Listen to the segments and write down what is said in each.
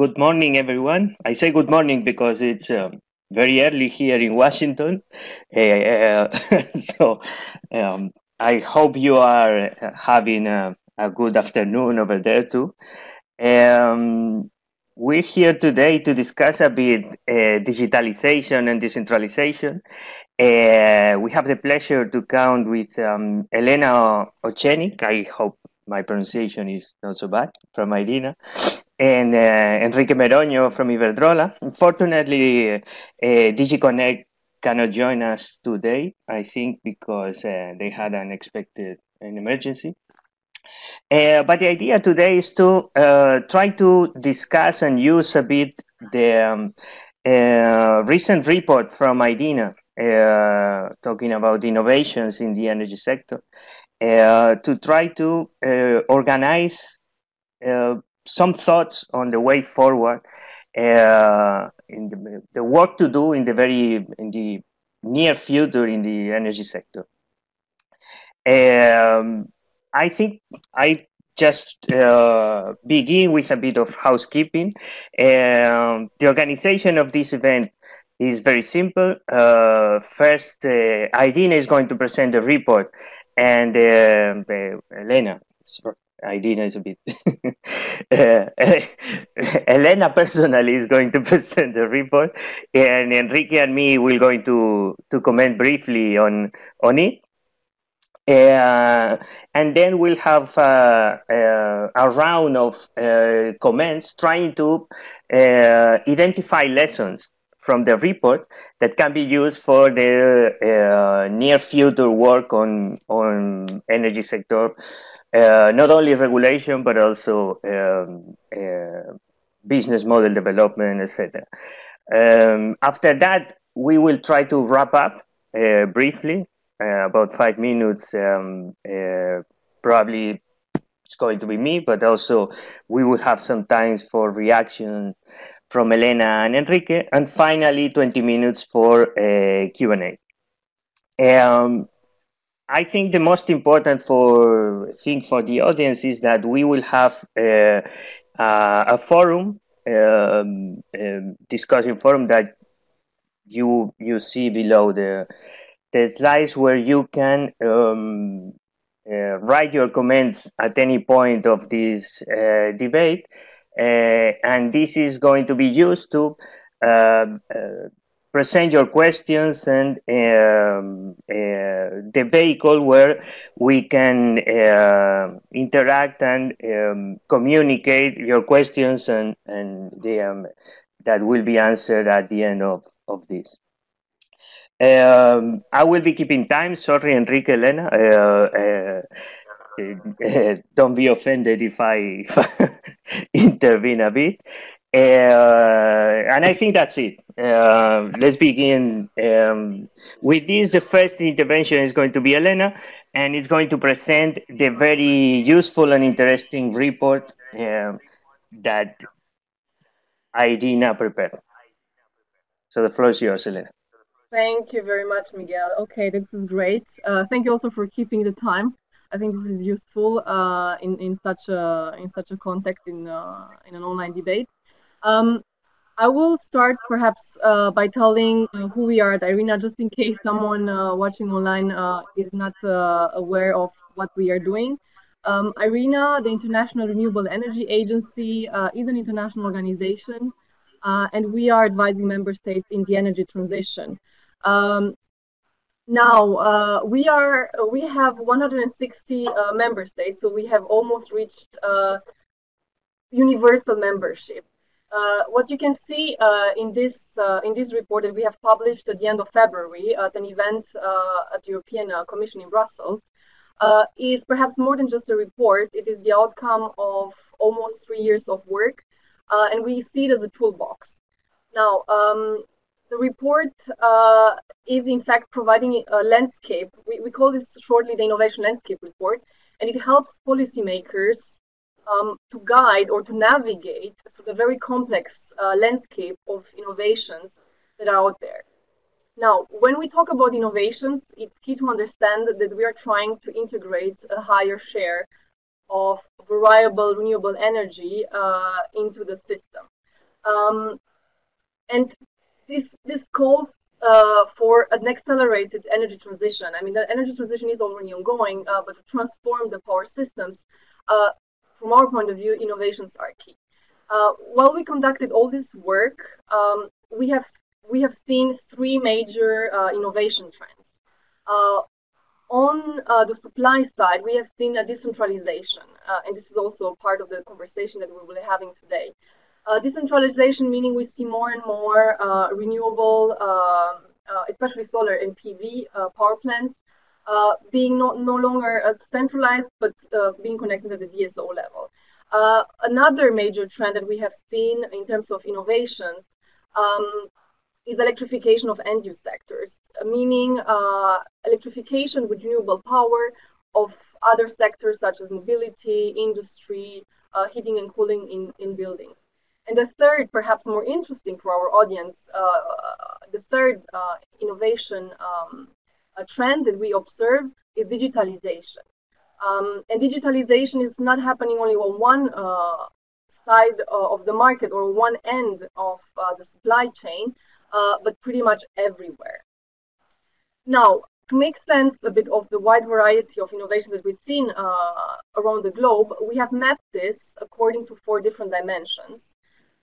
Good morning, everyone. I say good morning because it's um, very early here in Washington. Uh, so um, I hope you are having a, a, good afternoon over there too. Um, we're here today to discuss a bit uh, digitalization and decentralization. Uh, we have the pleasure to count with um, Elena Ocenic. I hope my pronunciation is not so bad from IRENA and uh, Enrique Meroño from Iberdrola. Unfortunately, uh, DigiConnect cannot join us today, I think, because uh, they had an expected an emergency. Uh, but the idea today is to uh, try to discuss and use a bit the um, uh, recent report from IRENA talking about innovations in the energy sector to try to organize some thoughts on the way forward uh, in the, the, work to do in the very in the near future in the energy sector. Um, I think I just uh, begin with a bit of housekeeping. Um, the organization of this event is very simple. Uh, first, uh, IRENA is going to present the report, and uh, Elena, IRENA is a bit. uh, Elena personally is going to present the report, and Enrique and me will going to to comment briefly on on it. Uh, and then we'll have uh, uh, a round of uh, comments trying to uh, identify lessons from the report that can be used for the near future work on on energy sector uh, not only regulation but also um, uh, business model development, etc. Um, after that, we will try to wrap up uh, briefly, uh, about five minutes. Um, uh, probably it's going to be me, but also we will have some times for reaction from Elena and Enrique, and finally 20 minutes for Q&A. Um, I think the most important for thing for the audience is that we will have uh, uh, a forum, um, um, discussion forum that you you see below the the slides where you can um, uh, write your comments at any point of this uh, debate, uh, and this is going to be used to uh, present your questions and um, uh, the vehicle where we can uh, interact and um, communicate your questions and, and the, um, that will be answered at the end of, of this. Um, I will be keeping time. Sorry, Enrique, Elena. Uh, uh, don't be offended if I, if I intervene a bit. Uh, and I think that's it. Uh, let's begin um, with this. The first intervention is going to be Elena, and it's going to present the very useful and interesting report uh, that IRENA prepared. So the floor is yours, Elena. Thank you very much, Miguel. Okay, this is great. Uh, thank you also for keeping the time. I think this is useful uh, in in such a in such a context in uh, in an online debate. Um, I will start perhaps uh, by telling uh, who we are at IRENA, just in case someone uh, watching online uh, is not uh, aware of what we are doing. Um, IRENA, the International Renewable Energy Agency, uh, is an international organization, and we are advising member states in the energy transition. Um, now we are we have 160 member states, so we have almost reached universal membership. Uh, what you can see uh, in this uh, in this report that we have published at the end of February at an event uh, at the European uh, Commission in Brussels is perhaps more than just a report. It is the outcome of almost three years of work, and we see it as a toolbox. Now, um, the report is in fact providing a landscape. We, we call this shortly the innovation landscape report, and it helps policymakers um, to guide or to navigate of a very complex uh, landscape of innovations that are out there. Now, when we talk about innovations, it's key to understand that we are trying to integrate a higher share of variable renewable energy uh, into the system. Um, and this this calls uh, for an accelerated energy transition. I mean, the energy transition is already ongoing, uh, but to transform the power systems, uh, from our point of view, innovations are key. Uh, while we conducted all this work, um, we have we have seen three major uh, innovation trends. Uh, on the supply side, we have seen a decentralization, and this is also part of the conversation that we will be having today. Uh, decentralization meaning we see more and more uh, renewable, uh, uh especially solar and PV uh, power plants, uh, being no, no longer centralized but being connected at the DSO level. another major trend that we have seen in terms of innovations um, is electrification of end use sectors, meaning electrification with renewable power of other sectors such as mobility, industry, heating and cooling in, in buildings. And the third, perhaps more interesting for our audience, uh, the third uh, innovation um, trend that we observe is digitalization. Um, and digitalization is not happening only on one uh, side uh, of the market or one end of uh, the supply chain, uh, but pretty much everywhere. Now, to make sense a bit of the wide variety of innovations that we've seen around the globe, we have mapped this according to four different dimensions.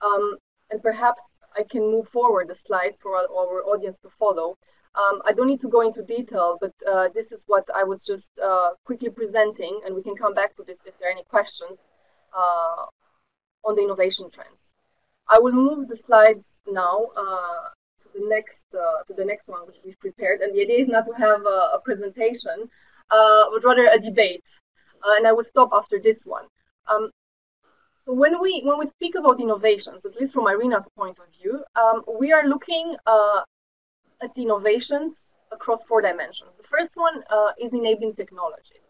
Um, and perhaps I can move forward the slide for our audience to follow. Um, I don't need to go into detail, but uh, this is what I was just uh, quickly presenting, and we can come back to this if there are any questions uh, on the innovation trends. I will move the slides now uh, to the next uh, to the next one, which we've prepared. And the idea is not to have a, a presentation, uh, but rather a debate. and I will stop after this one. Um, so when we when we speak about innovations, at least from IRENA's point of view, um, we are looking at innovations across four dimensions. The first one uh, is enabling technologies.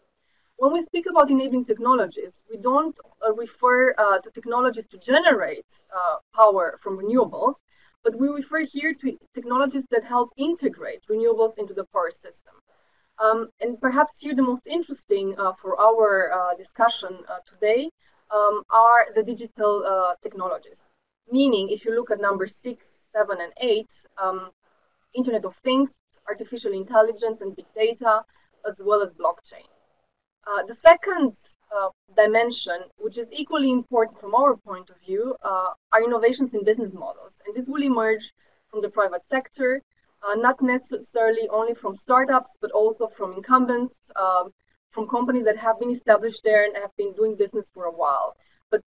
When we speak about enabling technologies, we don't uh, refer uh, to technologies to generate uh, power from renewables, but we refer here to technologies that help integrate renewables into the power system. Um, and perhaps here the most interesting uh, for our discussion today um, are the digital uh, technologies. Meaning, if you look at number six, seven, and eight, um, Internet of Things, artificial intelligence, and big data, as well as blockchain. Uh, the second uh, dimension, which is equally important from our point of view, uh, are innovations in business models. And this will emerge from the private sector, uh, not necessarily only from startups, but also from incumbents, um, from companies that have been established there and have been doing business for a while. But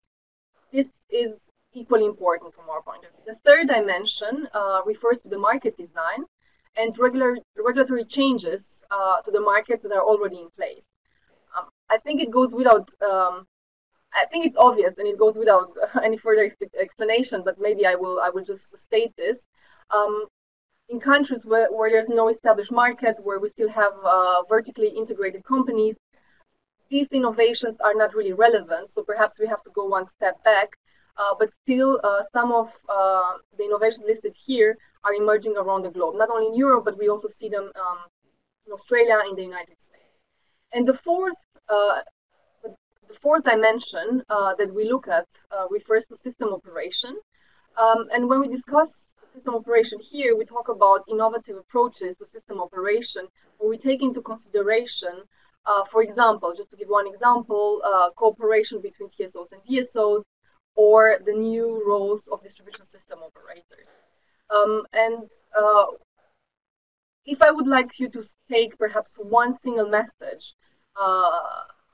this is equally important from our point of view. The third dimension uh, refers to the market design and regular regulatory changes uh, to the markets that are already in place. Um, I think it goes without. Um, I think it's obvious and it goes without any further explanation, but maybe I will I will just state this. Um, in countries where, where there's no established market, where we still have uh, vertically integrated companies, these innovations are not really relevant. So perhaps we have to go one step back. Uh, but still, uh, some of uh, the innovations listed here are emerging around the globe, not only in Europe, but we also see them um, in Australia, in the United States. And the fourth, uh, the fourth dimension uh, that we look at refers to system operation. Um, and when we discuss system operation here, we talk about innovative approaches to system operation, where we take into consideration, uh, for example, just to give one example, uh, cooperation between TSOs and DSOs, or the new roles of distribution system operators. Um, and uh, if I would like you to take perhaps one single message uh,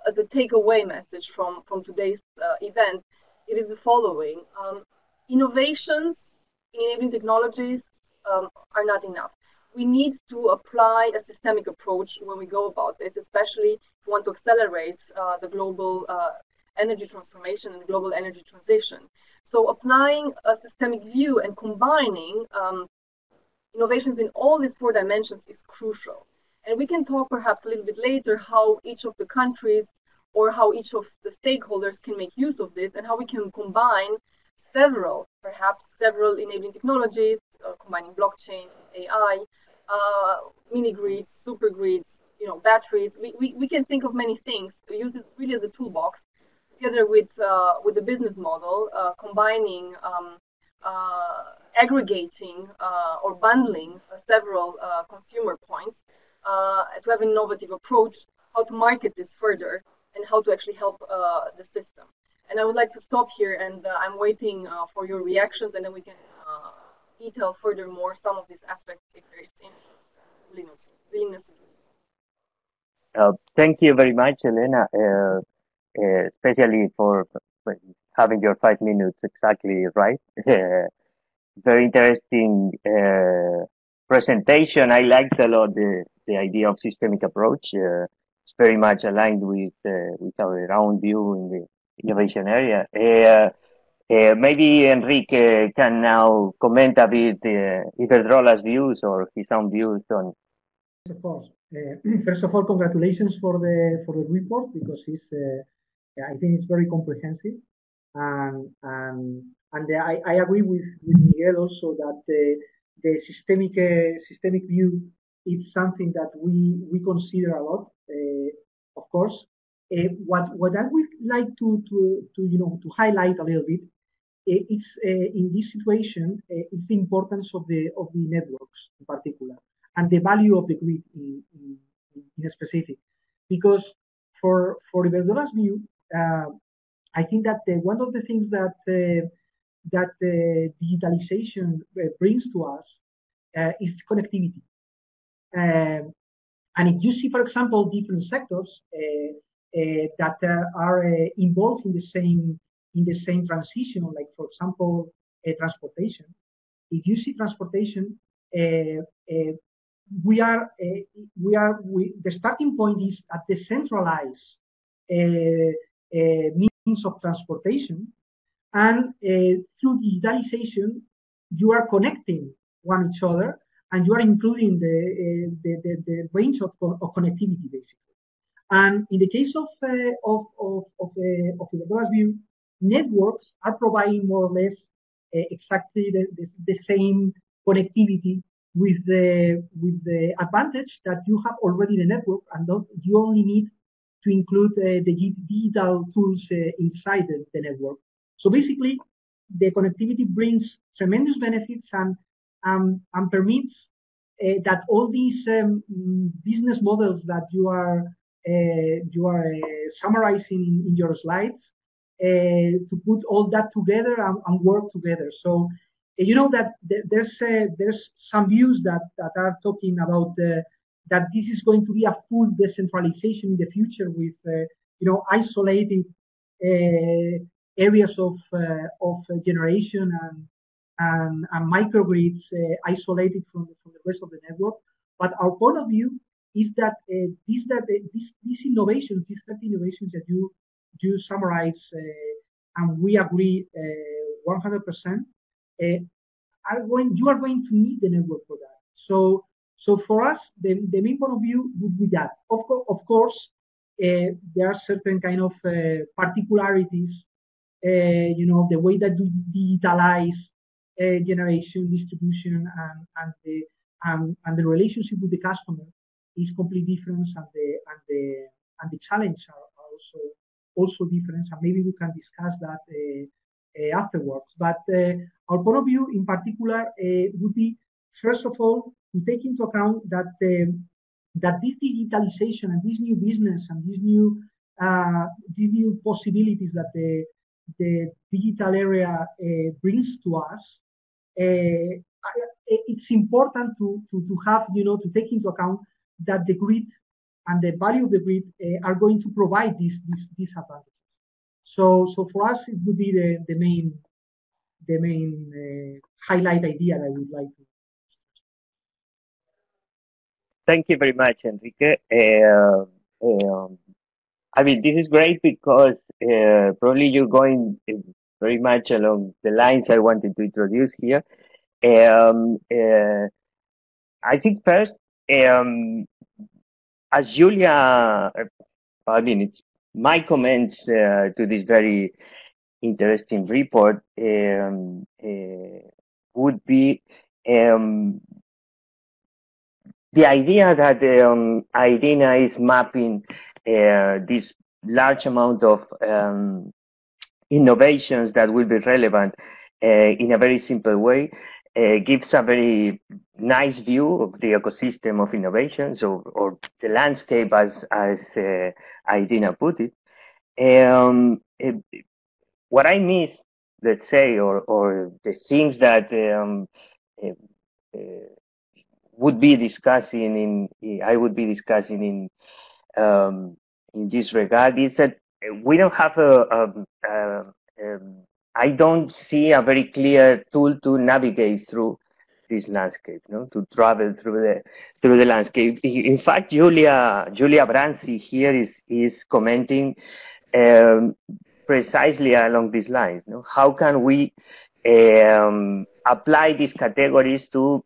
as a takeaway message from, from today's uh, event, it is the following. Um, innovations enabling technologies um, are not enough. We need to apply a systemic approach when we go about this, especially if we want to accelerate uh, the global uh, energy transformation and global energy transition. So applying a systemic view and combining um, innovations in all these four dimensions is crucial. And we can talk perhaps a little bit later how each of the countries or how each of the stakeholders can make use of this and how we can combine several, perhaps several enabling technologies, uh, combining blockchain, AI, uh, mini grids, super grids, you know, batteries. We, we, we can think of many things. Use it really as a toolbox, together with uh, with the business model, uh, combining um, aggregating or bundling several consumer points to have an innovative approach how to market this further and how to actually help the system. And I would like to stop here, and I'm waiting for your reactions, and then we can detail furthermore some of these aspects if there is interest, willingness, willingness to do. Uh, thank you very much, Elena, uh, uh, especially for having your five minutes exactly right. very interesting uh, presentation. I liked a lot the, the idea of systemic approach. Uh, it's very much aligned with uh, with our own view in the innovation area. Uh, maybe Enrique can now comment a bit uh, Iberdrola's views or his own views on. Of course. Uh, first of all, congratulations for the for the report because it's uh, I think it's very comprehensive and and and I, I agree with, with Miguel also that the the systemic uh, systemic view is something that we we consider a lot. Uh, of course, what what I would like to to to you know to highlight a little bit it's in this situation it's the importance of the of the networks in particular and the value of the grid in, in, in specific because for for Iberdrola's view uh, I think that one of the things that uh, that uh, digitalization brings to us is connectivity um, and if you see for example different sectors that are involved in the same in the same transition, like for example, uh, transportation. If you see transportation, uh, uh, we are we are we, the starting point is at the centralized means of transportation, and through digitalization, you are connecting one each other, and you are including the the, the, the range of, of connectivity basically. And in the case of uh, of of of, uh, of the view, networks are providing more or less uh, exactly the, the, the, same connectivity with the with the advantage that you have already the network and you only need to include uh, the digital tools uh, inside the, the, network. So basically, the connectivity brings tremendous benefits and um, and permits uh, that all these um, business models that you are uh, you are uh, summarizing in, your slides uh, to put all that together and, and work together. So you know that there's uh, there's some views that that are talking about that this is going to be a full decentralization in the future with you know isolated areas of of generation and and, and microgrids uh, isolated from, from the rest of the network. But our point of view is that uh, these that uh, these, these innovations, these innovations that you you summarize, uh, and we agree 100%, uh, uh, are going, you are going to need the network for that. So, so for us, the, the main point of view would be that. Of, co- of course, uh, there are certain kind of uh, particularities, uh, you know, the way that you digitalize generation, distribution, and, and the and, and the relationship with the customer is completely different, and the and the and the challenge are, also also different, and maybe we can discuss that afterwards. But our point of view, in particular, would be first of all to take into account that that this digitalization and this new business and these new these new possibilities that the the digital area brings to us it's important to, to, to have, you know, to take into account that the grid and the value of the grid uh, are going to provide these, these, these advantages. So, so for us, it would be the, the main, the main uh, highlight idea that I would like to. Thank you very much, Enrique. Uh, um, I mean, this is great because uh, probably you're going very much along the lines I wanted to introduce here. Um, uh, I think first, um, as Julia, uh, I mean, it's my comments uh, to this very interesting report um, uh, would be um, the idea that um, IRENA is mapping uh, this large amount of um, innovations that will be relevant in a very simple way, gives a very nice view of the ecosystem of innovations or, or the landscape as, as uh, IRENA put it. Um, it, what I miss, let's say, or, or the things that um, uh, uh, would be discussing in, I would be discussing in, um, in this regard is that we don't have a, a, a, a I don't see a very clear tool to navigate through this landscape, no, to travel through the through the landscape. In fact, Julia Julia Branzi here is is commenting um, precisely along these lines. No? How can we um, apply these categories to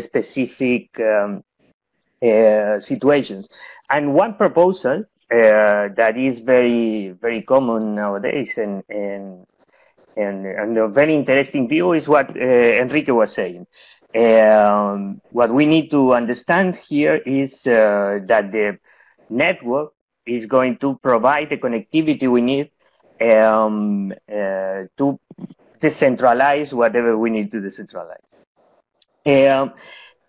specific um, uh, situations? And one proposal uh, that is very very common nowadays and and and, and a very interesting view is what uh, Enrique was saying. Um, what we need to understand here is uh, that the network is going to provide the connectivity we need um, uh, to decentralize whatever we need to decentralize. Um,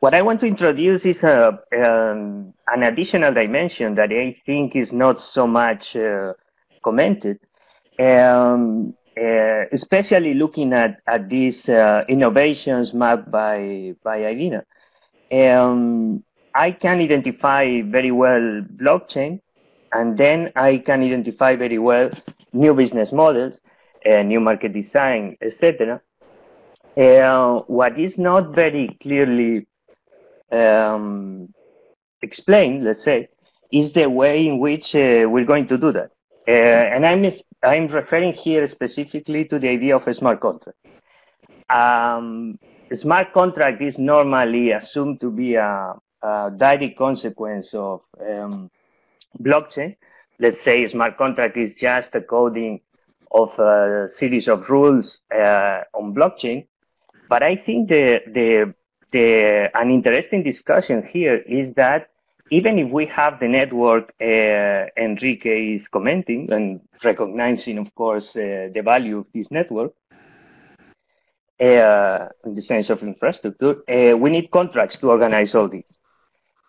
what I want to introduce is a, um, an additional dimension that I think is not so much uh, commented. Um, uh, especially looking at, at these uh, innovations mapped by, by IRENA. Um, I can identify very well blockchain, and then I can identify very well new business models, uh, new market design, etc. Uh, what is not very clearly um, explained, let's say, is the way in which uh, we're going to do that. Uh, and I'm I'm referring here specifically to the idea of a smart contract. Um, a smart contract is normally assumed to be a, a direct consequence of um, blockchain. Let's say a smart contract is just a coding of a series of rules uh, on blockchain. But I think the, the, the, an interesting discussion here is that even if we have the network uh, Enrique is commenting and recognizing, of course, uh, the value of this network, uh, in the sense of infrastructure, uh, we need contracts to organize all this.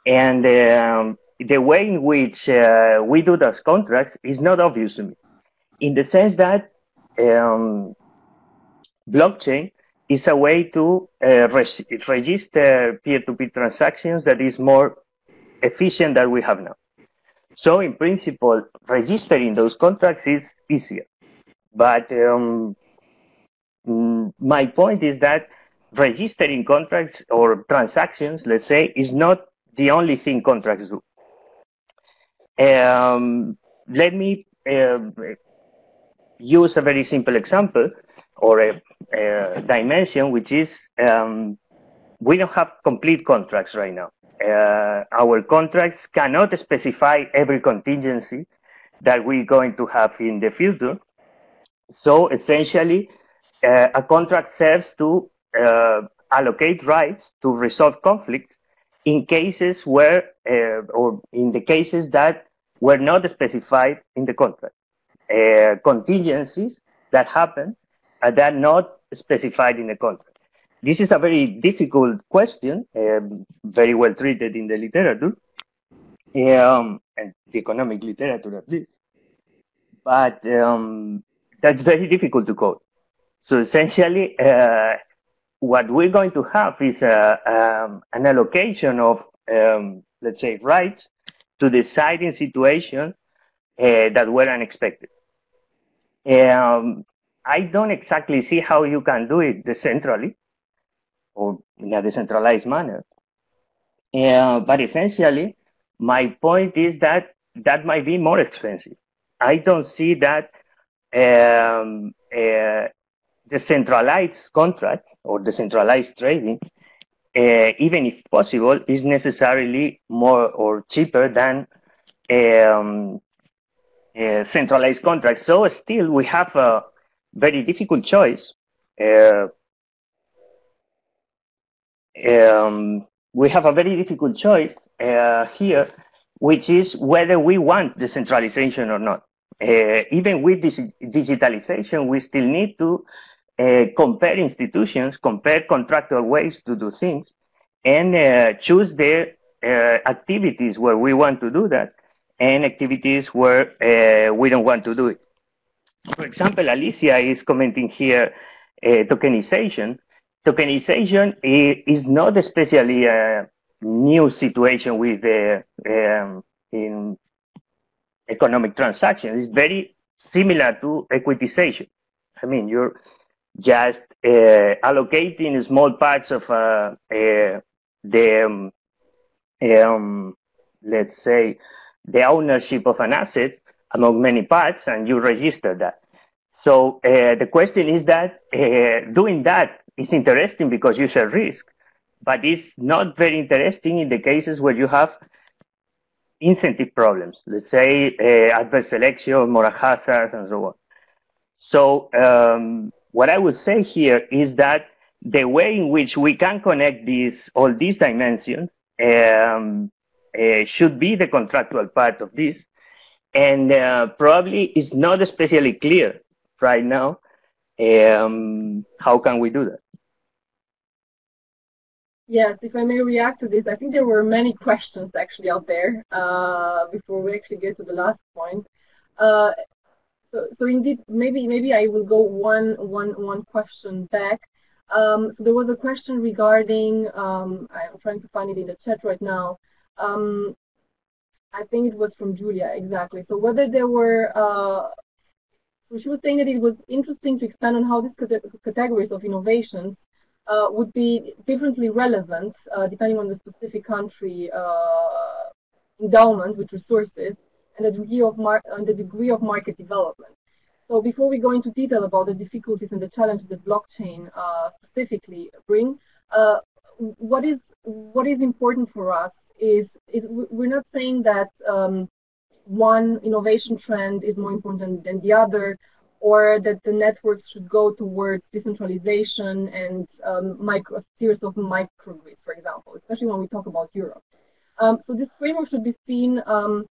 And um, the way in which uh, we do those contracts is not obvious to me, in the sense that um, blockchain is a way to uh, register peer-to-peer transactions that is more efficient than we have now. So in principle, registering those contracts is easier. But um, mm, my point is that registering contracts or transactions, let's say, is not the only thing contracts do. Um, let me uh, use a very simple example or a, a dimension, which is um, we don't have complete contracts right now uh, our contracts cannot specify every contingency that we're going to have in the future. So essentially, uh, a contract serves to uh, allocate rights to resolve conflicts in cases where, uh, or in the cases that were not specified in the contract. Uh, contingencies that happen that are not specified in the contract. This is a very difficult question, um, very well treated in the literature, um, and the economic literature at least. But um, that's very difficult to code. So essentially, uh, what we're going to have is uh, um, an allocation of, um, let's say, rights to decide in situations uh, that were unexpected. Um, I don't exactly see how you can do it decentrally or in a decentralized manner. Uh, but essentially, my point is that that might be more expensive. I don't see that um, uh, decentralized contract or decentralized trading, uh, even if possible, is necessarily more or cheaper than um, uh, centralized contracts. So still, we have a very difficult choice uh, um, we have a very difficult choice uh, here, which is whether we want decentralization or not. Uh, even with this digitalization, we still need to uh, compare institutions, compare contractual ways to do things, and uh, choose the uh, activities where we want to do that and activities where we don't want to do it. For example, Alicia is commenting here uh, tokenization. Tokenization is not especially a new situation with the um, in economic transactions. It's very similar to equitization. I mean, you're just uh, allocating small parts of uh, uh, the, um, um, let's say, the ownership of an asset among many parts, and you register that. So uh, the question is that uh, doing that is interesting because you share risk, but it's not very interesting in the cases where you have incentive problems. Let's say uh, adverse selection, moral hazards, and so on. So um, what I would say here is that the way in which we can connect these all these dimensions um, uh, should be the contractual part of this, and uh, probably it's not especially clear right now. Um, how can we do that? Yes, if I may react to this, I think there were many questions actually out there uh, before we actually get to the last point. Uh, so, so, indeed, maybe maybe I will go one one one question back. Um, so there was a question regarding. Um, I'm trying to find it in the chat right now. Um, I think it was from Julia exactly. So whether there were. Uh, so she was saying that it was interesting to expand on how these categories of innovations uh, would be differently relevant uh, depending on the specific country uh, endowment with resources and the degree of and the degree of market development. So before we go into detail about the difficulties and the challenges that blockchain uh, specifically bring, uh, what is what is important for us is, is we're not saying that um, one innovation trend is more important than the other, or that the networks should go towards decentralization and um, micro, series of microgrids, for example, especially when we talk about Europe. Um, so this framework should be seen um,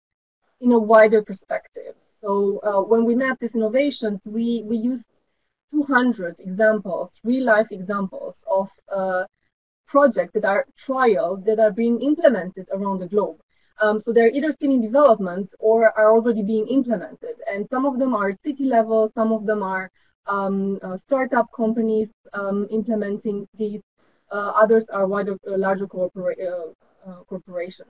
in a wider perspective. So uh, when we map these innovations, we, we use 200 examples, real-life examples of uh, projects that are trial that are being implemented around the globe. Um, so they're either still in development or are already being implemented. And some of them are city level, some of them are um, uh, startup companies um, implementing these, uh, others are wider, uh, larger corpora uh, uh, corporations.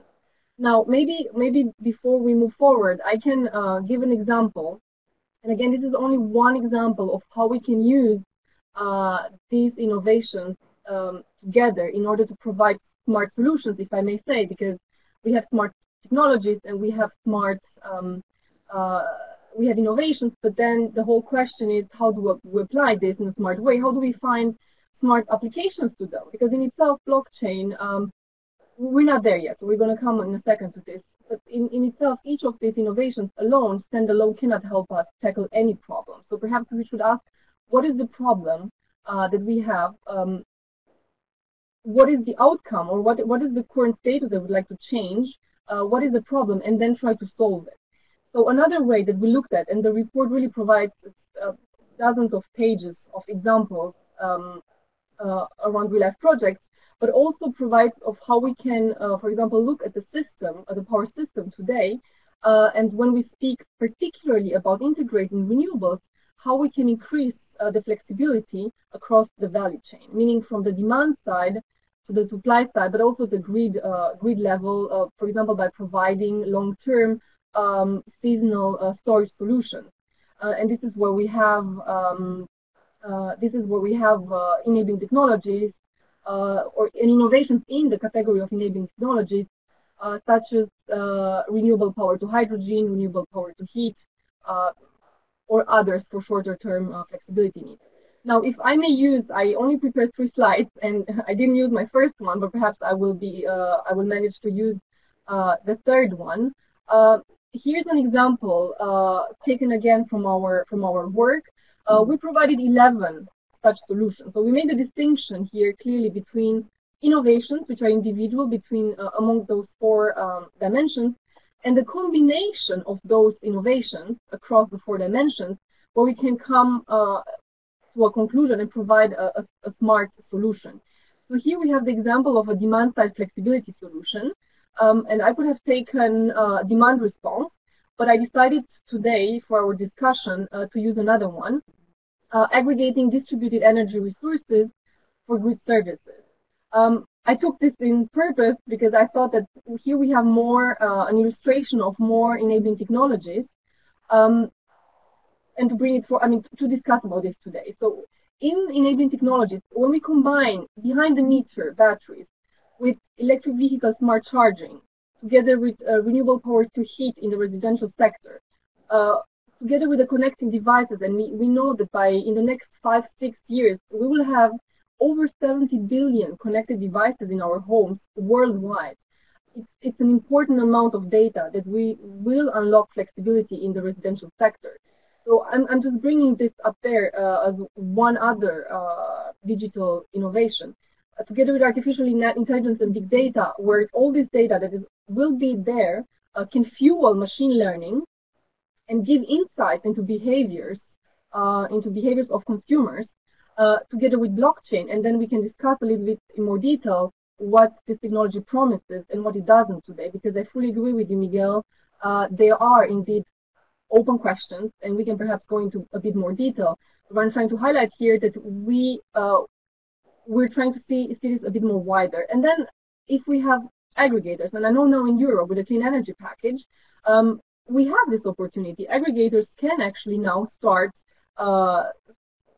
Now, maybe maybe before we move forward, I can uh, give an example. And again, this is only one example of how we can use these innovations um, together in order to provide smart solutions, if I may say, because we have smart technologies and we have smart, um, uh, we have innovations, but then the whole question is how do we apply this in a smart way? How do we find smart applications to them? Because in itself, blockchain, um, we're not there yet. We're going to come in a second to this. But in, in itself, each of these innovations alone, standalone, cannot help us tackle any problem. So perhaps we should ask, what is the problem uh, that we have um, what is the outcome or what, what is the current status that we'd like to change, uh, what is the problem, and then try to solve it. So another way that we looked at, and the report really provides uh, dozens of pages of examples um, uh, around real-life projects, but also provides of how we can, uh, for example, look at the system, at the power system today, uh, and when we speak particularly about integrating renewables, how we can increase uh, the flexibility across the value chain, meaning from the demand side to the supply side, but also the grid uh, grid level, uh, for example, by providing long-term um, seasonal uh, storage solutions. Uh, and this is where we have um, uh, this is where we have enabling technologies or innovations in the category of enabling technologies, such as renewable power to hydrogen, renewable power to heat, or others for shorter term flexibility needs. Now, if I may use, I only prepared three slides, and I didn't use my first one, but perhaps I will be, uh, I will manage to use uh, the third one. Uh, here's an example uh, taken again from our from our work. Uh, we provided 11 such solutions. So we made a distinction here clearly between innovations, which are individual between uh, among those four um, dimensions, and the combination of those innovations across the four dimensions, where we can come to a conclusion and provide a, a, a smart solution. So here we have the example of a demand-side flexibility solution. Um, and I could have taken uh, demand response, but I decided today for our discussion uh, to use another one, uh, aggregating distributed energy resources for grid services. Um, I took this in purpose because I thought that here we have more uh, an illustration of more enabling technologies, um, and to bring it for I mean to discuss about this today. So in enabling technologies, when we combine behind the meter batteries with electric vehicle smart charging, together with uh, renewable power to heat in the residential sector, uh, together with the connecting devices, and we, we know that by in the next five, six years, we will have over 70 billion connected devices in our homes worldwide. It's, it's an important amount of data that we will unlock flexibility in the residential sector. So I'm, I'm just bringing this up there uh, as one other uh, digital innovation. Uh, together with artificial intelligence and big data, where all this data that is, will be there uh, can fuel machine learning and give insight into behaviors, uh, into behaviors of consumers, uh, together with blockchain. And then we can discuss a little bit in more detail what this technology promises and what it doesn't today, because I fully agree with you, Miguel. there are indeed open questions, and we can perhaps go into a bit more detail. But I'm trying to highlight here that we uh, we're trying to see, see a bit more wider. And then if we have aggregators, and I know now in Europe with the clean energy package, um, we have this opportunity. Aggregators can actually now start uh,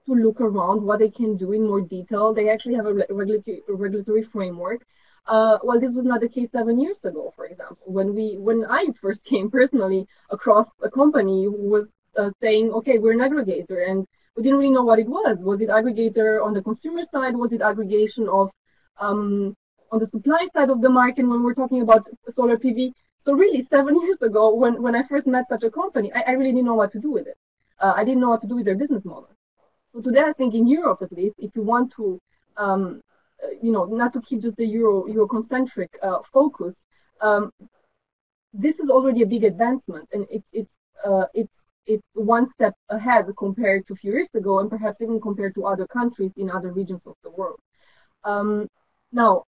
to look around what they can do in more detail. They actually have a regulatory, regulatory framework uh, well, this was not the case seven years ago, for example, when we, when I first came personally across a company who was uh, saying, okay, we're an aggregator, and we didn't really know what it was. Was it aggregator on the consumer side? Was it aggregation of um, on the supply side of the market when we're talking about solar PV? So really, seven years ago, when, when I first met such a company, I, I really didn't know what to do with it. Uh, I didn't know what to do with their business model. So today, I think in Europe at least, if you want to um, you know, not to keep just the Euro Euroconcentric uh, focus, um, this is already a big advancement, and it, it, uh, it's it's one step ahead compared to a few years ago, and perhaps even compared to other countries in other regions of the world. Um, now,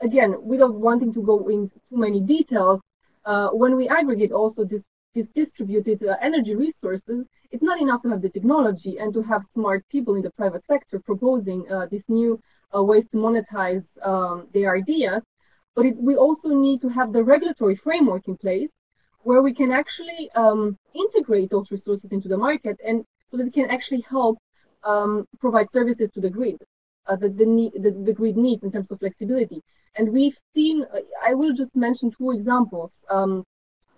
again, without wanting to go into too many details, uh, when we aggregate also this, this distributed uh, energy resources, it's not enough to have the technology and to have smart people in the private sector proposing uh, this new uh, ways to monetize um, their ideas, but it, we also need to have the regulatory framework in place where we can actually um, integrate those resources into the market and so that it can actually help um, provide services to the grid uh, that the, need, that the grid needs in terms of flexibility. And we've seen, I will just mention two examples um,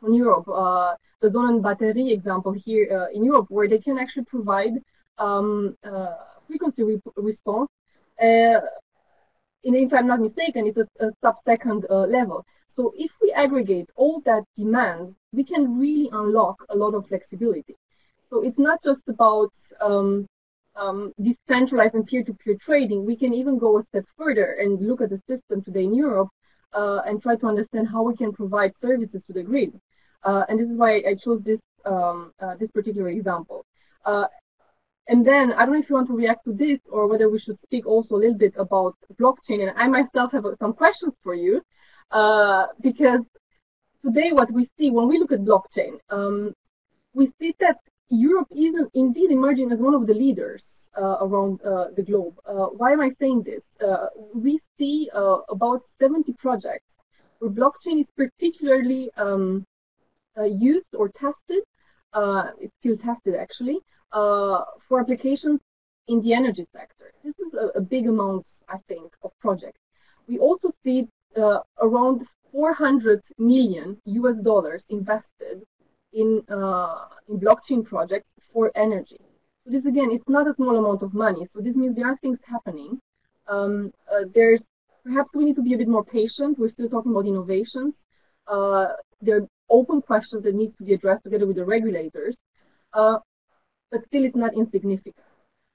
from Europe, uh, the Sonnenbatterie example here uh, in Europe, where they can actually provide um, uh, frequency re response if I'm not mistaken, it's a, a sub-second uh, level. So if we aggregate all that demand, we can really unlock a lot of flexibility. So it's not just about um, um, decentralized and peer-to-peer trading. We can even go a step further and look at the system today in Europe uh, and try to understand how we can provide services to the grid. Uh, and this is why I chose this um, uh, this particular example. Uh, and then I don't know if you want to react to this or whether we should speak also a little bit about blockchain. And I myself have some questions for you uh, because today what we see when we look at blockchain, um, we see that Europe is indeed emerging as one of the leaders uh, around uh, the globe. Uh, why am I saying this? Uh, we see uh, about 70 projects where blockchain is particularly um, used or tested. it's still tested actually uh, for applications in the energy sector. This is a, a, big amount, I think, of projects. We also see uh, around 400 million US dollars invested in, uh, in blockchain projects for energy. So this again, it's not a small amount of money. So this means there are things happening. Um, uh, there's perhaps we need to be a bit more patient. We're still talking about innovations. Uh, there are open questions that need to be addressed together with the regulators. Uh, but still it's not insignificant.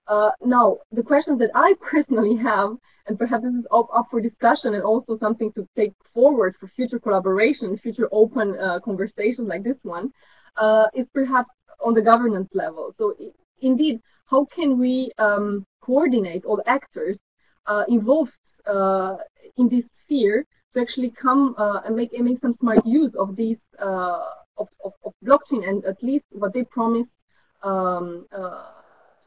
Uh, now, the question that I personally have, and perhaps this is up, up, for discussion and also something to take forward for future collaboration, future open uh, conversations like this one, uh, is perhaps on the governance level. So indeed, how can we um, coordinate all actors uh, involved uh, in this sphere to actually come uh, and make make some smart use of these of, of, of, blockchain and at least what they promise um, uh,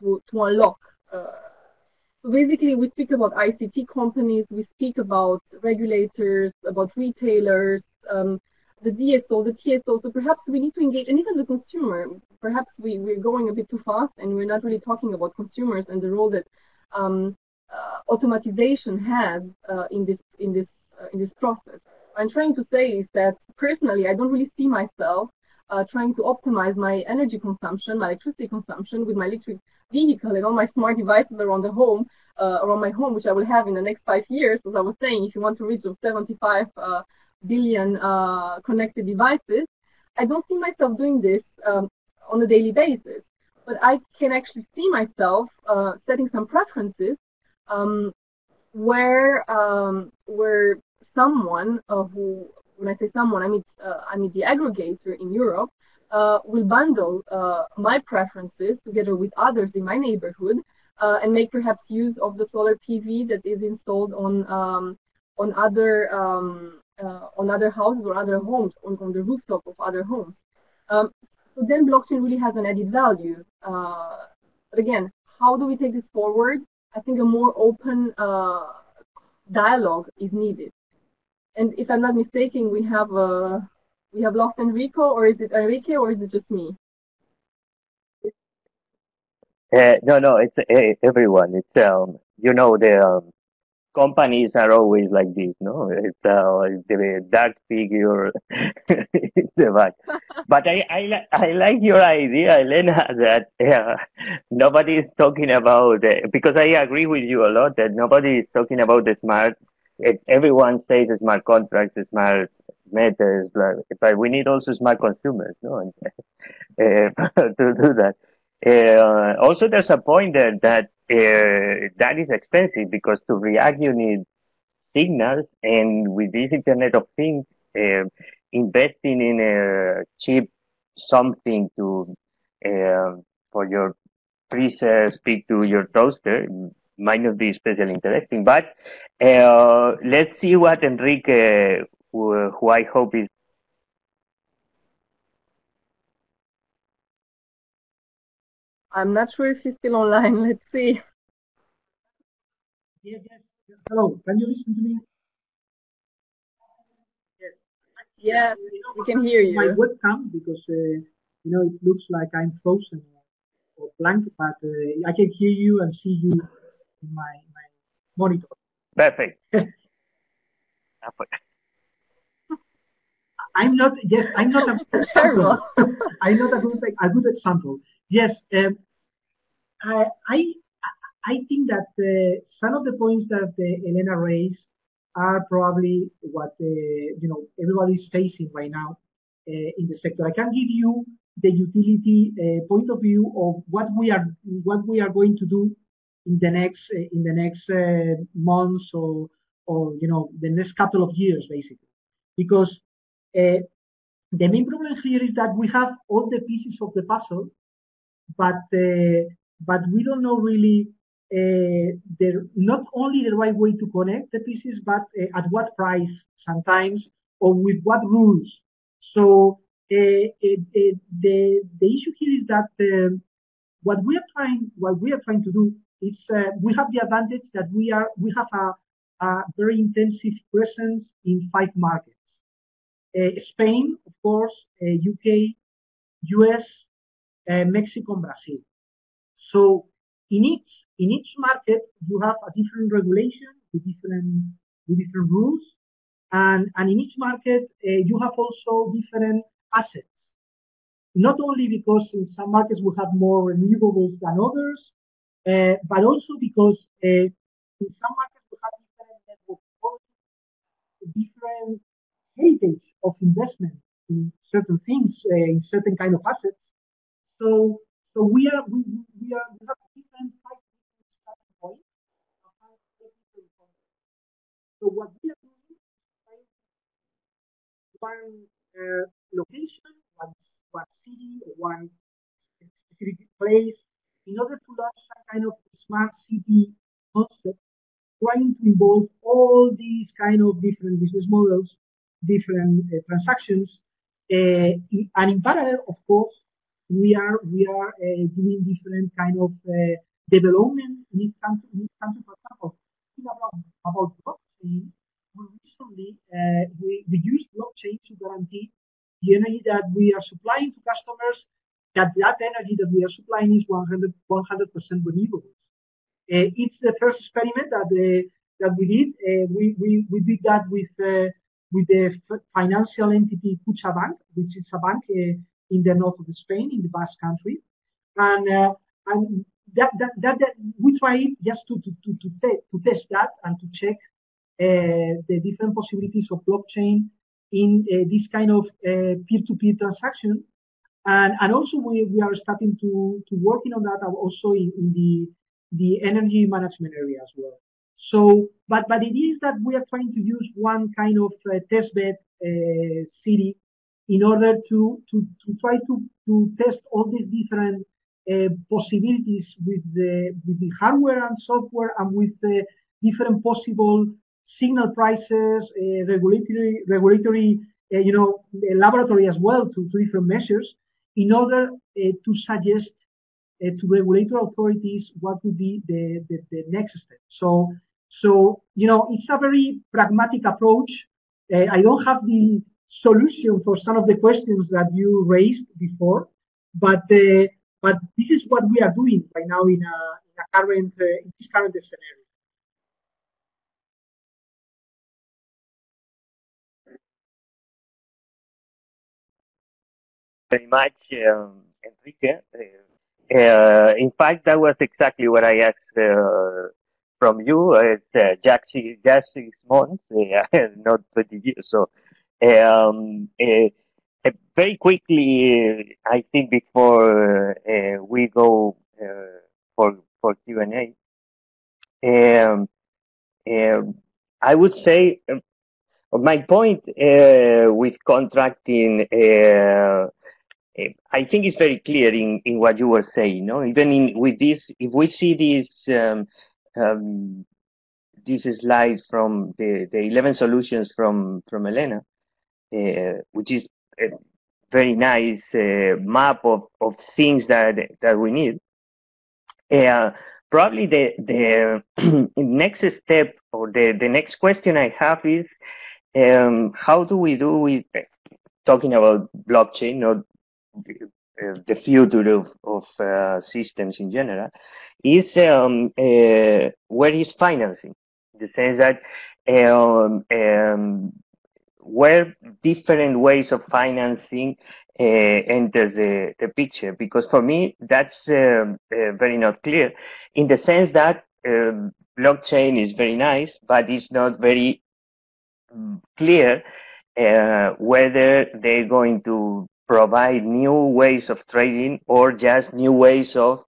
to to unlock. so basically, we speak about ICT companies, we speak about regulators, about retailers, um, the DSO, the TSO. So perhaps we need to engage, and even the consumer. Perhaps we, we're going a bit too fast and we're not really talking about consumers and the role that um, uh, automatization has uh, in this in this uh, in this process. I'm trying to say is that personally, I don't really see myself uh, trying to optimize my energy consumption, my electricity consumption with my electric vehicle and all my smart devices around the home, uh, around my home, which I will have in the next five years. As I was saying, if you want to reach the 75 uh, billion uh, connected devices, I don't see myself doing this um, on a daily basis. But I can actually see myself uh, setting some preferences um, where um, where someone who, when I say someone, I mean uh, I mean the aggregator in Europe, uh, will bundle uh, my preferences together with others in my neighborhood and make perhaps use of the solar PV that is installed on um, on other um, uh, on other houses or other homes, on, on the rooftop of other homes. Um, so then blockchain really has an added value. Uh, but again, how do we take this forward? I think a more open uh, dialogue is needed. And if I'm not mistaken, we have uh, we have lost Enrico, or is it Enrique, or is it just me? Uh, no, no, it's uh, everyone. It's um, you know the um, companies are always like this, no? It's uh, the dark figure in the back. but I, I, li- I like your idea, Elena, that uh, nobody is talking about, uh, because I agree with you a lot that nobody is talking about the smart, it, everyone says smart contracts, smart meters, but we need also smart consumers, no? uh, to do that. Uh, also, there's a point there that uh, that is expensive because to react you need signals, and with this Internet of Things, investing in a cheap something to for your freezer speak to your toaster might not be especially interesting. But uh, let's see what Enrique, who, who I hope is I'm not sure if he's still online. Let's see. Yes, yes. Hello, can you listen to me? Yes. Yes, we can hear you. My webcam, because, uh, you know, it looks like I'm frozen or blank, but uh, I can hear you and see you in my, my monitor. Perfect. I'm not. Yes, I'm not a good example. I'm not a good a good example. Yes, um, I, I I think that uh, some of the points that uh, Elena raised are probably what uh, you know everybody is facing right now uh, in the sector. I can give you the utility uh, point of view of what we are what we are going to do in the next uh, in the next months or or you know the next couple of years basically because uh, the main problem here is that we have all the pieces of the puzzle, but uh, but we don't know really uh, the not only the right way to connect the pieces, but uh, at what price sometimes or with what rules. So uh, uh, the the issue here is that um, what we are trying what we are trying to do is we have the advantage that we are we have a, a very intensive presence in five markets. Uh, Spain, of course, UK, uh, US, uh, Mexico, and Brazil. So in each in each market, you have a different regulation with different with different rules, and and in each market you have also different assets. Not only because in some markets we have more renewables than others, uh, but also because uh, in some markets we have different network different heritage of investment in certain things, uh, in certain kind of assets. So, so we are we, we are we have different five different starting points. So what we are doing is one location, one one city, one specific place in order to launch some kind of smart city concept, trying to involve all these kind of different business models, different uh, transactions, uh, and in parallel, of course, we are we are uh, doing different kind of uh, development in each country. In each country, for example, about about blockchain, we recently uh, we, we use blockchain to guarantee the energy that we are supplying to customers, that that energy that we are supplying is 100, 100% renewable. Uh, it's the first experiment that uh, that we did. Uh, we, we, we did that with uh, with the financial entity Kutxabank, which is a bank uh, in the north of Spain, in the Basque country, and uh, and that, that, that, that we try just to to to to, te- to test that and to check the different possibilities of blockchain in this kind of peer-to-peer transaction. And, and also we, we are starting to, to working on that also in, in the, the energy management area as well. So, but, but it is that we are trying to use one kind of uh, testbed uh, city in order to, to, to try to, to test all these different uh, possibilities with the, with the hardware and software and with the different possible signal prices, uh, regulatory, regulatory, uh, you know, laboratory as well to, to different measures in order uh, to suggest to regulatory authorities what would be the, the, the, next step. So, so, you know, it's a very pragmatic approach. I don't have the solution for some of the questions that you raised before, but but this is what we are doing right now in a, in a current uh, in this current scenario. Very much, um, Enrique. Uh, uh, in fact, that was exactly what I asked uh, from you. It's uh, just, just six months, not 20 years. So, um, uh, very quickly, I think before uh, we go for for Q and A, um, um, I would say um, my point with contracting I think it's very clear in, in what you were saying. No, even in with this, if we see this um, um, this slide from the, the 11 solutions from from Elena, uh, which is a very nice uh, map of, of things that that we need. Uh, probably the the next step or the, the next question I have is um, how do we do with talking about blockchain, uh, the future of, of uh, systems in general is um, uh, where is financing? In the sense that um, um, where different ways of financing uh, enters the, the picture. Because for me that's um, very not clear in the sense that um, blockchain is very nice but it's not very mm, clear whether they're going to provide new ways of trading or just new ways of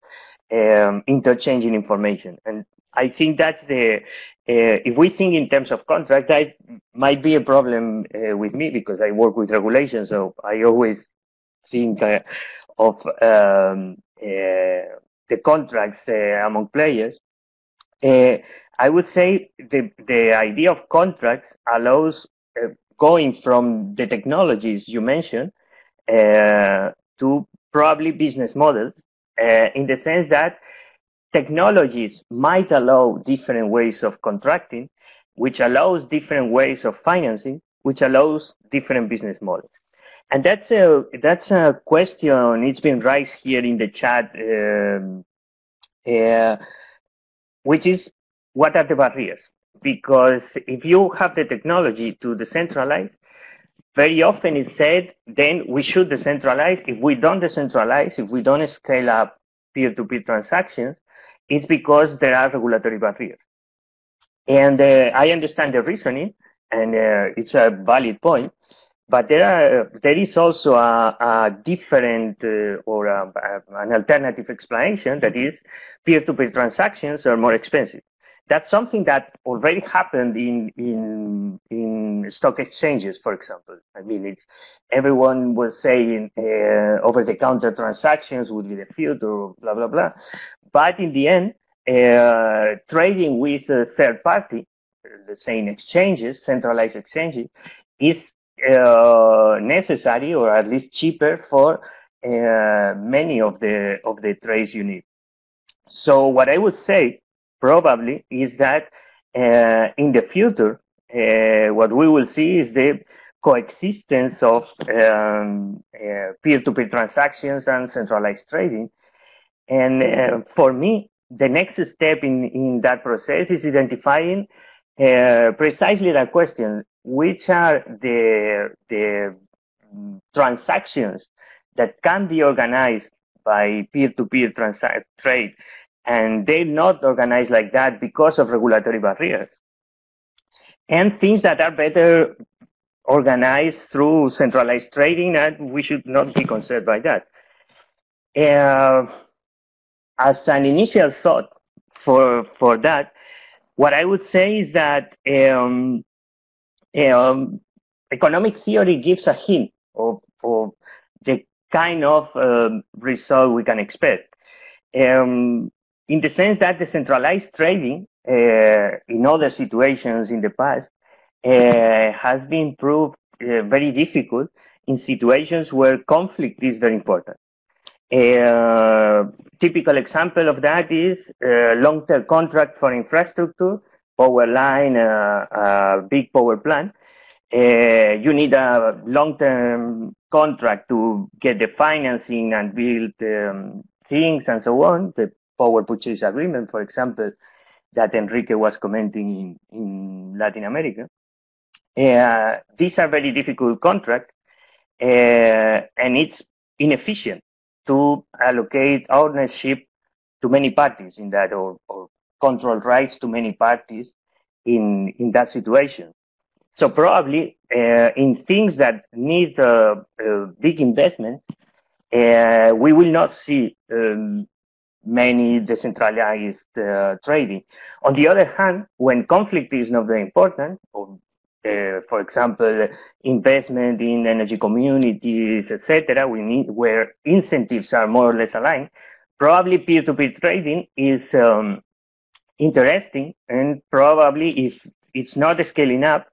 um, interchanging information. And I think that's the, uh, if we think in terms of contract, that might be a problem uh, with me because I work with regulation. So I always think uh, of um, uh, the contracts uh, among players. Uh, I would say the, the idea of contracts allows going from the technologies you mentioned to probably business models uh, in the sense that technologies might allow different ways of contracting, which allows different ways of financing, which allows different business models. And that's a that's a question. It's been raised here in the chat, um, uh, which is what are the barriers? Because if you have the technology to decentralize, very often it's said, then we should decentralize. If we don't decentralize, if we don't scale up peer-to-peer transactions, it's because there are regulatory barriers. And uh, I understand the reasoning, and uh, it's a valid point. But there are there is also a, a different uh, or a, a, an alternative explanation that is peer-to-peer transactions are more expensive. That's something that already happened in in in stock exchanges, for example. I mean, it's everyone was saying uh, over-the-counter transactions would be the future, blah blah blah. But in the end, uh, trading with a third party, say in exchanges, centralized exchanges, is uh, necessary or at least cheaper for uh, many of the of the trades you need. So what I would say probably is that uh, in the future, uh, what we will see is the coexistence of um, uh, peer-to-peer transactions and centralized trading. And uh, for me, the next step in, in that process is identifying uh, precisely that question: which are the the transactions that can be organized by peer-to-peer trade and they're not organized like that because of regulatory barriers. And things that are better organized through centralized trading, and we should not be concerned by that. Uh, as an initial thought for for that, what I would say is that um, um, economic theory gives a hint of, of the kind of um, result we can expect. Um, in the sense that the centralized trading uh, in other situations in the past uh, has been proved uh, very difficult in situations where conflict is very important. A typical example of that is a long-term contract for infrastructure, power line, a big power plant. you need a long-term contract to get the financing and build um, things and so on. The power purchase agreement, for example, that Enrique was commenting in, in Latin America. Uh, these are very difficult contracts, uh, and it's inefficient to allocate ownership to many parties in that, or, or control rights to many parties in in that situation. So probably uh, in things that need a, a big investment, uh, we will not see um, many decentralized uh, trading. On the other hand, when conflict is not very important, or uh, for example, investment in energy communities, etc., we need where incentives are more or less aligned. Probably peer-to-peer trading is um, interesting, and probably if it's not scaling up,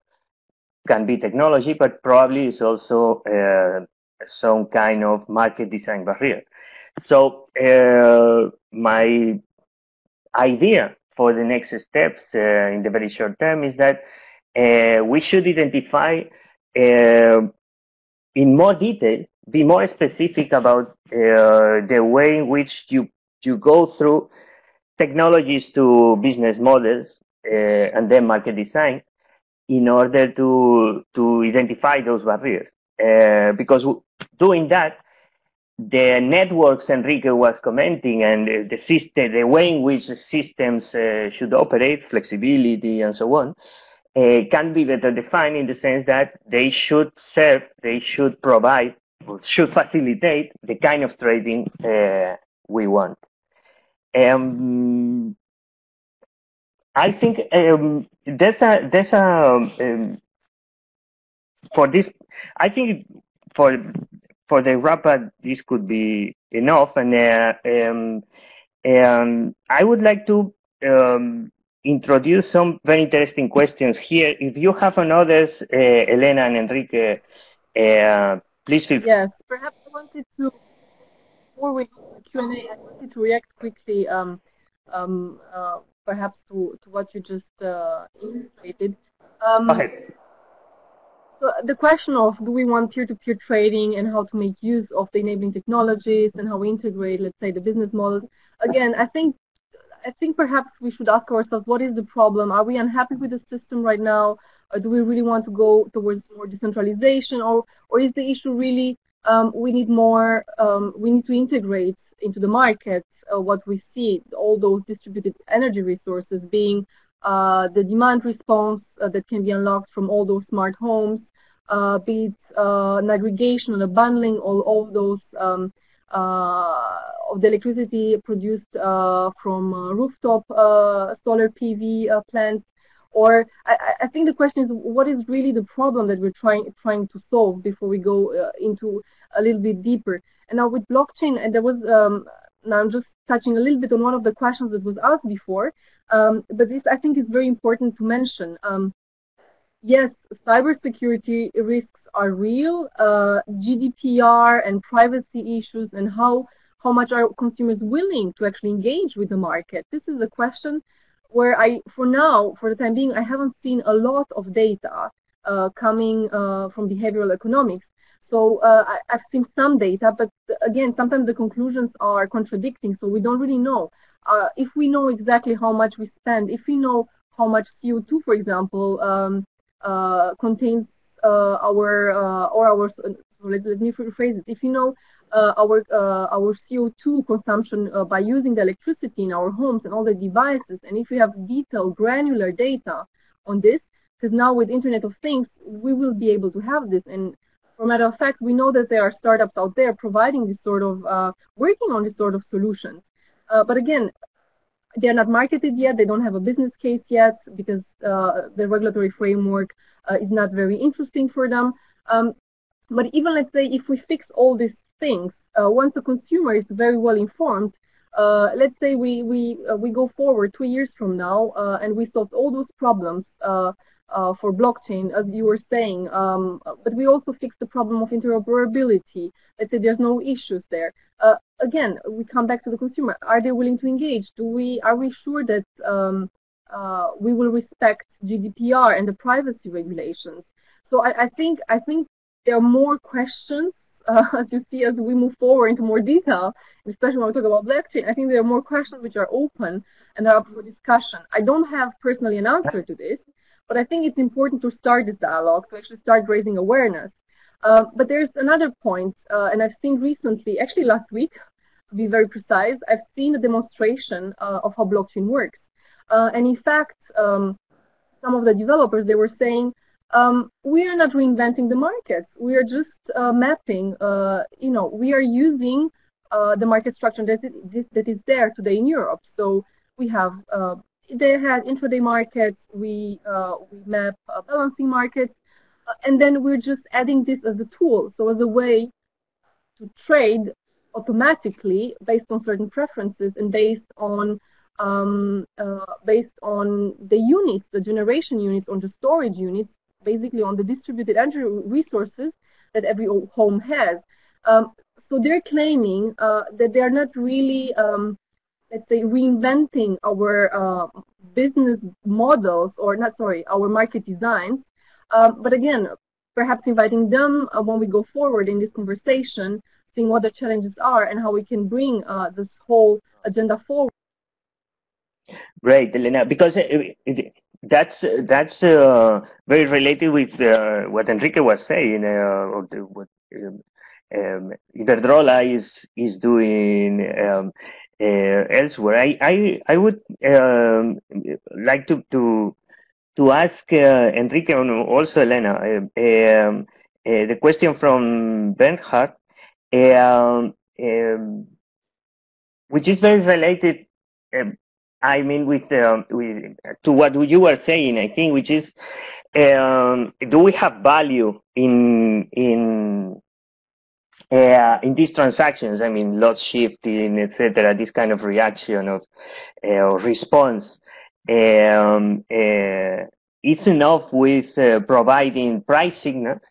can be technology, but probably it's also uh, some kind of market design barrier. So uh, my idea for the next steps uh, in the very short term is that uh, we should identify uh, in more detail, be more specific about uh, the way in which you you go through technologies to business models uh, and then market design in order to to identify those barriers. because doing that the networks Enrique was commenting and the system, the way in which systems uh, should operate, flexibility and so on, uh, can be better defined in the sense that they should serve, they should provide, should facilitate the kind of trading uh, we want. Um, I think um, there's a there's a um, for this. I think for for the wrap up, this could be enough. And uh, um, um, I would like to um, introduce some very interesting questions here. If you have another, uh, Elena and Enrique, uh, please feel. Yes, perhaps I wanted to before we go to Q and A, I wanted to react quickly, um, um, uh, perhaps to to what you just uh, illustrated. Um, Go ahead the question of do we want peer-to-peer trading and how to make use of the enabling technologies and how we integrate, let's say, the business models. Again, I think I think perhaps we should ask ourselves what is the problem? Are we unhappy with the system right now? Or do we really want to go towards more decentralization? Or or is the issue really um, we need more um, we need to integrate into the market uh, what we see, all those distributed energy resources being uh, the demand response uh, that can be unlocked from all those smart homes, uh, be it uh, an aggregation or a bundling, all of those um, of the electricity produced from rooftop solar PV plants or I, I, think the question is what is really the problem that we're trying trying to solve before we go uh, into a little bit deeper? And now with blockchain and there was um, now i'm just touching a little bit on one of the questions that was asked before um, but this i think is very important to mention. Um, yes cybersecurity risks are real uh, gdpr and privacy issues and how how much are consumers willing to actually engage with the market this is a question where I, for now, for the time being, I haven't seen a lot of data uh, coming uh, from behavioral economics. So uh, I, have seen some data, but again, sometimes the conclusions are contradicting, so we don't really know. Uh, if we know exactly how much we spend, if we know how much CO2, for example, um, uh, contains uh, our or our, so let, let me rephrase it. If you know uh, our uh, our CO2 consumption uh, by using the electricity in our homes and all the devices, and if we have detailed, granular data on this, because now with Internet of Things, we will be able to have this. And for a matter of fact, we know that there are startups out there providing this sort of uh, working on this sort of solutions. Uh, but again, they're not marketed yet. They don't have a business case yet because uh, the regulatory framework is not very interesting for them. Um, but even let's say if we fix all these things, uh, once the consumer is very well informed, uh, let's say we we uh, we go forward two years from now uh, and we solved all those problems uh, uh, for blockchain, as you were saying, um, but we also fixed the problem of interoperability. Let's say there's no issues there. Again, we come back to the consumer. Are they willing to engage? Do we are we sure that um, we will respect GDPR and the privacy regulations? So I, I think I think there are more questions uh, to see as we move forward into more detail, especially when we talk about blockchain. I think there are more questions which are open and are up for discussion. I don't have personally an answer to this, but I think it's important to start this dialogue, to actually start raising awareness. Uh, but there's another point, uh, and I've seen recently, actually last week, to be very precise, I've seen a demonstration uh, of how blockchain works. Uh, and in fact, um, some of the developers, they were saying, um, we are not reinventing the market. We are just uh, mapping, uh, you know, we are using uh, the market structure that, it, that is there today in Europe. So we have, uh, they had intraday markets, we, we map balancing markets, and then we're just adding this as a tool. So as a way to trade automatically based on certain preferences and based on um, uh, based on the units, the generation units, on the storage units, basically on the distributed energy resources that every home has. Um, so they're claiming uh, that they are not really, um, let's say, reinventing our uh, business models or not, sorry, our market designs. Um, but again, perhaps inviting them uh, when we go forward in this conversation, seeing what the challenges are and how we can bring uh, this whole agenda forward. Great, Elena, because it, that's that's uh, very related with uh, what Enrique was saying, uh, the, what um, um, Iberdrola is is doing um, uh, elsewhere. I I I would um, like to to to ask uh, Enrique and also Elena uh, um, the question from Bernhard, um, which is very related. I mean, with, um, with to what you were saying, I think, which is, um, do we have value in in uh, in these transactions? I mean, load shifting, etc. This kind of reaction of uh, response. Um, uh, it's enough with uh, providing price signals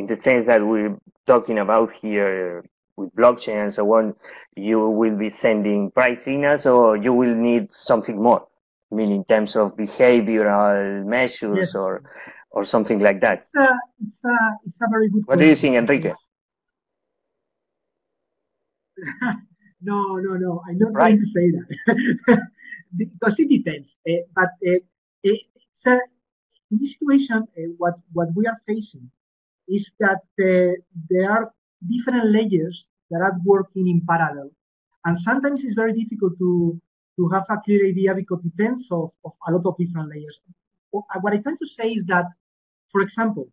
in the sense that we're talking about here with blockchain and so on, you will be sending price signals or you will need something more, I mean, in terms of behavioral measures yes. or or something like that? It's a, it's a, it's a very good What question. do you think, Enrique? no, no, no. I'm not right. going to say that because it depends. Uh, but uh, it's a, in this situation, uh, what what we are facing is that there are different layers that are working in parallel. And sometimes it's very difficult to, to have a clear idea because it depends of, of a lot of different layers. What I tend to say is that, for example,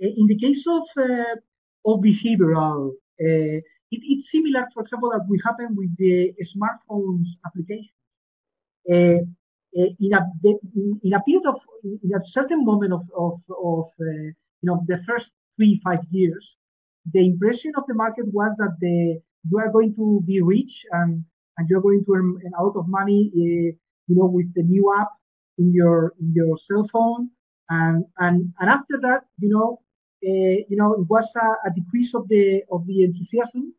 eh, in the case of, uh, of behavioral, uh, it, it's similar, for example, that we happen with the smartphones application. Uh, in a in a period of in a certain moment of of, of you know the first three five years, the impression of the market was that the you are going to be rich and and you're going to earn a lot of money, uh, you know, with the new app in your in your cell phone, and and and after that, you know, uh, you know, it was a, a, decrease of the of the enthusiasm,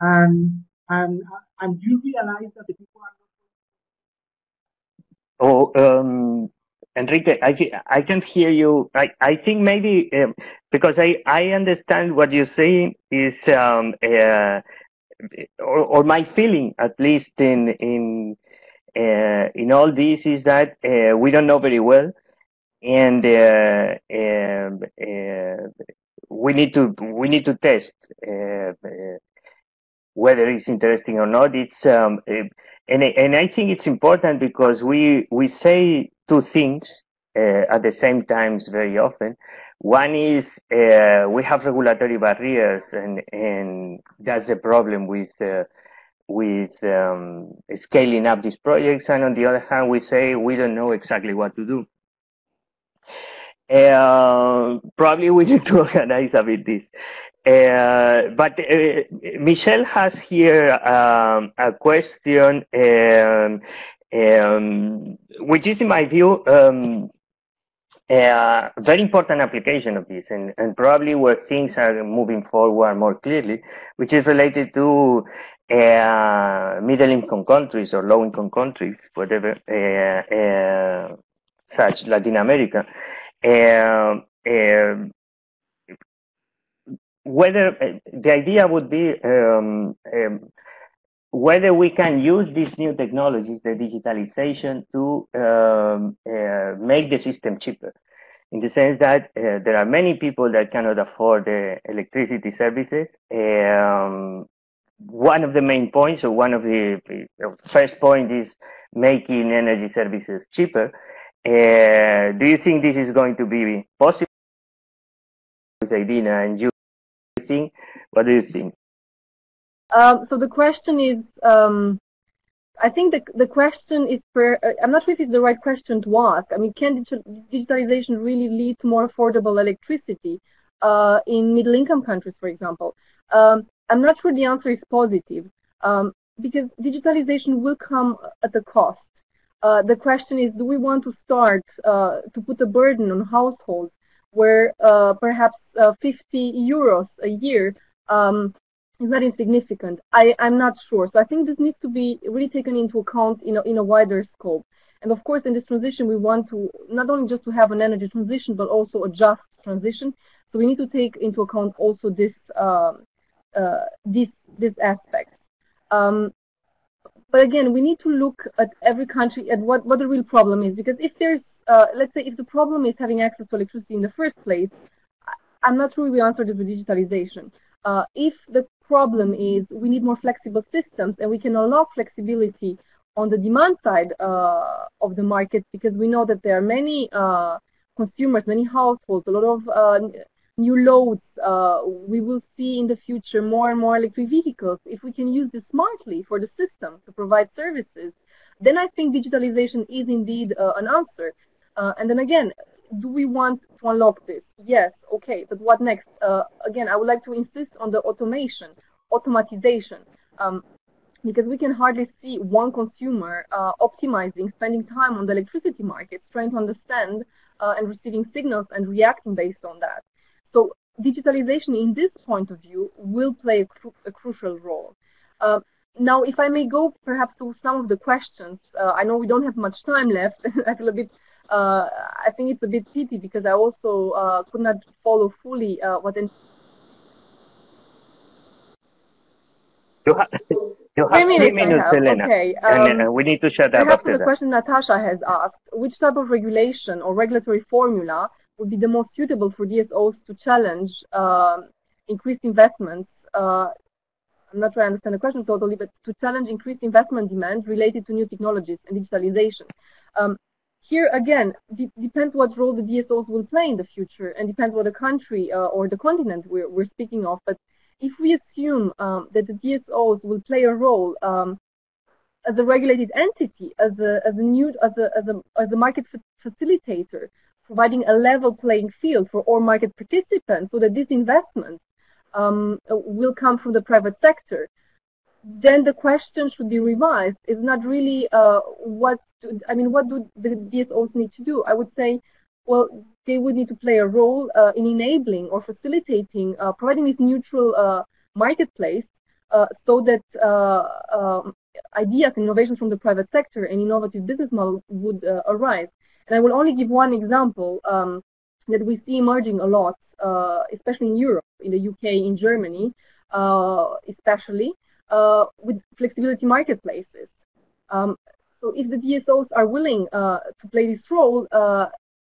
and and and you realize that the people are. Oh, um, Enrique, I, I can hear you. I, I think maybe um, because I, I understand what you're saying is um, uh, or, or, my feeling at least in in uh, in all this is that uh, we don't know very well and uh, um, uh, we need to we need to test uh, whether it's interesting or not. It's um, and and I think it's important because we we say two things uh, at the same times very often. One is uh, we have regulatory barriers, and and that's the problem with uh, with um, scaling up these projects. And on the other hand, we say we don't know exactly what to do. Uh, probably we need to organize a bit this. Uh, but uh, Michelle has here um, a question, um, um, which is, in my view, um, a very important application of this, and, and, probably where things are moving forward more clearly, which is related to uh, middle-income countries or low-income countries, whatever, uh, uh, such Latin America. Um, um, whether uh, the idea would be um, um, whether we can use these new technologies, the digitalization, to um, uh, make the system cheaper. In the sense that uh, there are many people that cannot afford the electricity services. Um, one of the main points, or one of the first point, is making energy services cheaper. Uh, do you think this is going to be possible, Elena, and you think? What do you think? Um, so the question is, um, I think the the question is, uh, I'm not sure if it's the right question to ask. I mean, can digitalization really lead to more affordable electricity uh, in middle-income countries, for example? Um, I'm not sure the answer is positive um, because digitalization will come at a cost. Uh, the question is, do we want to start uh, to put a burden on households where uh, perhaps uh, 50 euros a year um, is not insignificant. I, I'm not sure. So I think this needs to be really taken into account in a, in a wider scope. And of course, in this transition, we want to not only just to have an energy transition, but also a just transition. So we need to take into account also this uh, uh, this this aspect. Um, but again, we need to look at every country at what, what the real problem is. Because if there's, uh, let's say, if the problem is having access to electricity in the first place, I'm not sure we answer this with digitalization. Uh, if the problem is we need more flexible systems and we can unlock flexibility on the demand side uh, of the market because we know that there are many uh, consumers, many households, a lot of uh, new loads. Uh, we will see in the future more and more electric vehicles. If we can use this smartly for the system to provide services, then I think digitalization is indeed uh, an answer. Uh, and then again, do we want to unlock this? Yes, okay, but what next? Uh, again, I would like to insist on the automation, automatization, um, because we can hardly see one consumer uh, optimizing, spending time on the electricity markets, trying to understand uh, and receiving signals and reacting based on that. So digitalization in this point of view will play a, cru a crucial role. Uh, now, if I may go perhaps to some of the questions, uh, I know we don't have much time left. I feel a bit, uh, I think it's a bit pity because I also uh, could not follow fully uh, what. you have, you have three minutes, minutes Elena. Okay. Um, and uh, we need to shut up Perhaps the that. question Natasha has asked, which type of regulation or regulatory formula would be the most suitable for DSOs to challenge uh, increased investments. Uh, I'm not sure I understand the question totally, but to challenge increased investment demand related to new technologies and digitalization. Um, here again, de depends what role the DSOs will play in the future, and depends what the country uh, or the continent we're, we're speaking of. But if we assume um, that the DSOs will play a role um, as a regulated entity, as a as a new as a as a as a market facilitator, providing a level playing field for all market participants, so that these investments um, will come from the private sector. Then the question should be revised. It's not really uh, what I mean. What do the DSOs need to do? I would say, well, they would need to play a role uh, in enabling or facilitating, uh, providing this neutral uh, marketplace uh, so that uh, um, ideas and innovations from the private sector and innovative business models would arise. And I will only give one example um, that we see emerging a lot, especially in Europe, in the UK, in Germany, especially, with flexibility marketplaces. Um, so if the DSOs are willing uh, to play this role, uh,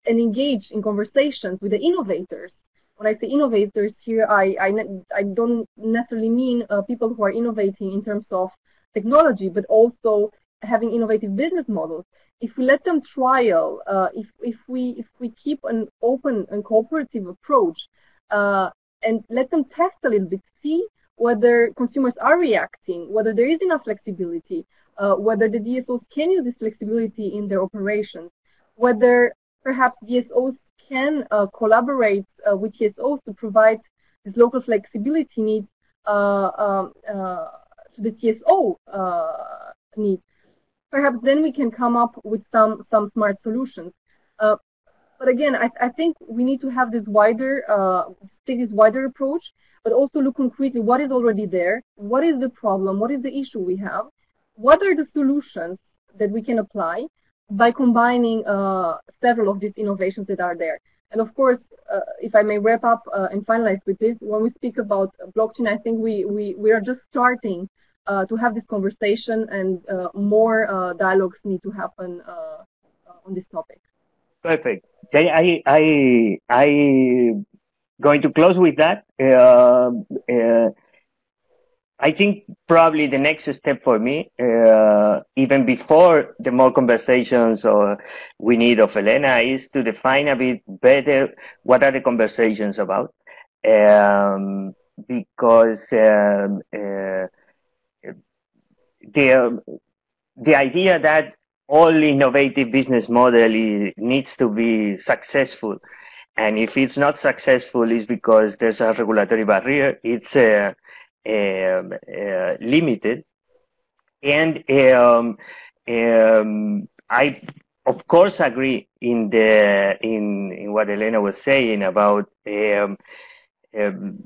and engage in conversations with the innovators. When I say innovators here, I, I, I don't necessarily mean uh, people who are innovating in terms of technology, but also having innovative business models. If we let them trial, uh, if, if, we, if we keep an open and cooperative approach uh, and let them test a little bit, see whether consumers are reacting, whether there is enough flexibility, uh, whether the DSOs can use this flexibility in their operations, whether perhaps DSOs can uh, collaborate uh, with TSOs to provide this local flexibility need uh, um, uh, to the TSO uh, need. Perhaps then we can come up with some some smart solutions. But again, I, I, think we need to have this wider, take this wider approach, but also look concretely what is already there, what is the problem, what is the issue we have, what are the solutions that we can apply, by combining uh, several of these innovations that are there. And of course, uh, if I may wrap up uh, and finalize with this, when we speak about blockchain, I think we, we, we are just starting uh, to have this conversation and uh, more uh, dialogues need to happen on this topic. Perfect. I, I, I, going to close with that. I think probably the next step for me, uh, even before the more conversations or we need of Elena, is to define a bit better what are the conversations about. Um, because um, uh, the the idea that all innovative business model needs to be successful, and if it's not successful, is because there's a regulatory barrier. It's uh, um, uh, limited. And um, um, I, of course, agree in the in, in what Elena was saying about um, um,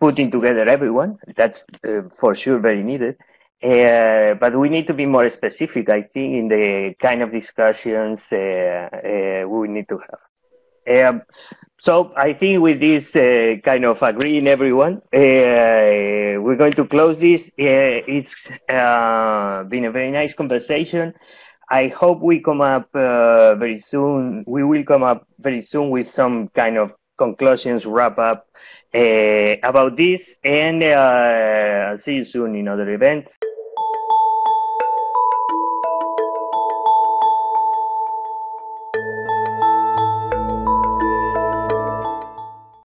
putting together everyone. That's uh, for sure very needed. Uh, but we need to be more specific, I think, in the kind of discussions uh, uh, we need to have. Um, so I think with this uh, kind of agreeing everyone, uh, we're going to close this. Uh, it's uh, been a very nice conversation. I hope we come up uh, very soon. We will come up very soon with some kind of conclusions, wrap up uh, about this, and see you soon in other events.